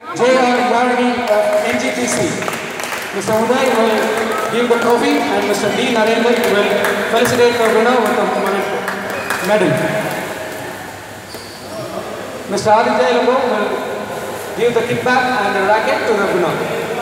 J.R. Varney, of NGTC. Mr. Uday will give the trophy and Mr. D. Narendra will felicitate the winner with the medal. Mr. Aditya Lambo will give the kickback and the racket to the winner.